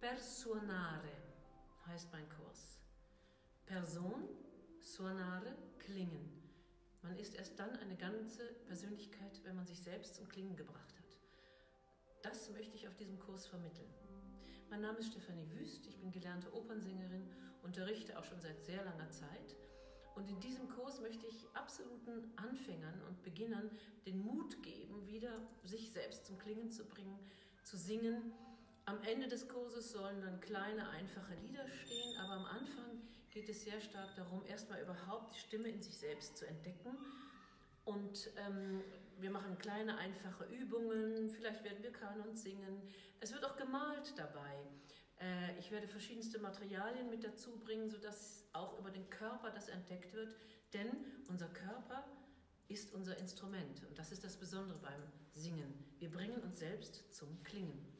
Persuanare heißt mein Kurs. Person, suonare, klingen. Man ist erst dann eine ganze Persönlichkeit, wenn man sich selbst zum Klingen gebracht hat. Das möchte ich auf diesem Kurs vermitteln. Mein Name ist Stefanie Wüst, ich bin gelernte Opernsängerin, unterrichte auch schon seit sehr langer Zeit. Und in diesem Kurs möchte ich absoluten Anfängern und Beginnern den Mut geben, wieder sich selbst zum Klingen zu bringen, zu singen. Am Ende des Kurses sollen dann kleine, einfache Lieder stehen, aber am Anfang geht es sehr stark darum, erstmal überhaupt die Stimme in sich selbst zu entdecken und ähm, wir machen kleine, einfache Übungen. Vielleicht werden wir Kanon singen. Es wird auch gemalt dabei. Äh, ich werde verschiedenste Materialien mit dazu bringen, sodass auch über den Körper das entdeckt wird. Denn unser Körper ist unser Instrument. Und das ist das Besondere beim Singen. Wir bringen uns selbst zum Klingen.